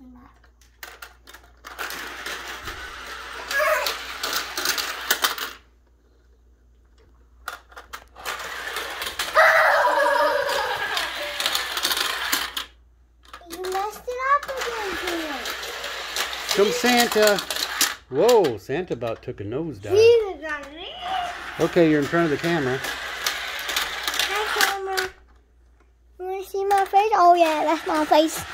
that. Come Santa. Whoa, Santa about took a nose dive. Okay, you're in front of the camera. Hi, camera. You want to see my face? Oh, yeah, that's my face.